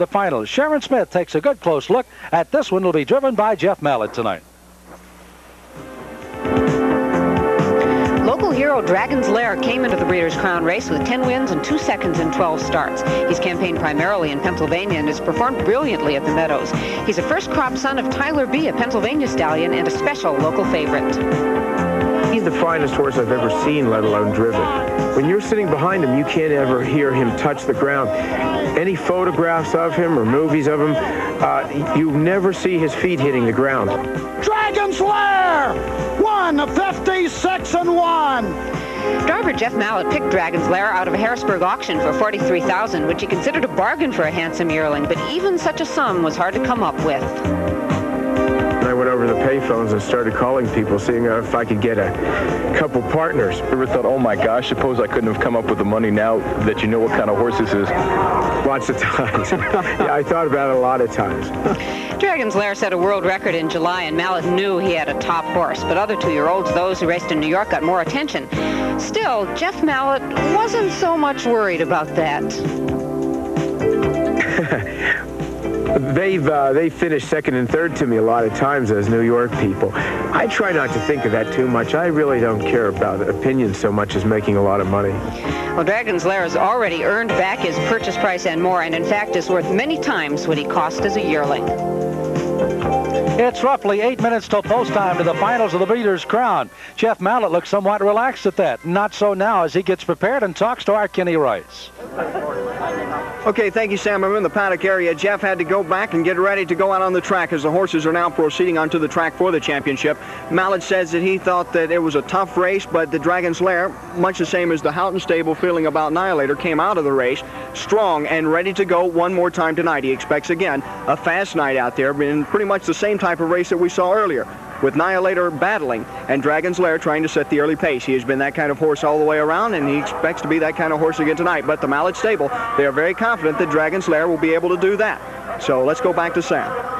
the finals. Sharon Smith takes a good close look at this one. will be driven by Jeff Mallet tonight. Local hero Dragon's Lair came into the Breeders' Crown race with 10 wins and 2 seconds in 12 starts. He's campaigned primarily in Pennsylvania and has performed brilliantly at the Meadows. He's a first-crop son of Tyler B., a Pennsylvania stallion, and a special local favorite. He's the finest horse I've ever seen, let alone driven. When you're sitting behind him, you can't ever hear him touch the ground. Any photographs of him or movies of him, uh, you never see his feet hitting the ground. Dragon's Lair! One, 56 and one! Driver Jeff Mallet picked Dragon's Lair out of a Harrisburg auction for 43000 which he considered a bargain for a handsome yearling, but even such a sum was hard to come up with. I went over to the payphones and started calling people, seeing uh, if I could get a couple partners. Ever thought, oh my gosh, suppose I couldn't have come up with the money now that you know what kind of horse this is? Lots of times. yeah, I thought about it a lot of times. Dragon's Lair set a world record in July, and Mallet knew he had a top horse, but other two-year-olds, those who raced in New York, got more attention. Still, Jeff Mallet wasn't so much worried about that. they've uh, they finished second and third to me a lot of times as New York people. I try not to think of that too much. I really don't care about opinions so much as making a lot of money. Well, Dragon's Lair has already earned back his purchase price and more, and in fact is worth many times what he cost as a yearling. It's roughly eight minutes till post time to the finals of the Breeders' Crown. Jeff Mallet looks somewhat relaxed at that. Not so now as he gets prepared and talks to our Kenny Royce. Okay, thank you, Sam. I'm in the paddock area. Jeff had to go back and get ready to go out on the track as the horses are now proceeding onto the track for the championship. Mallet says that he thought that it was a tough race, but the Dragon's Lair, much the same as the Houghton stable feeling about Annihilator, came out of the race strong and ready to go one more time tonight. He expects, again, a fast night out there, in pretty much the same type of race that we saw earlier with Annihilator battling and Dragon's Lair trying to set the early pace. He has been that kind of horse all the way around, and he expects to be that kind of horse again tonight. But the Mallet stable, they are very confident that Dragon's Lair will be able to do that. So let's go back to Sam.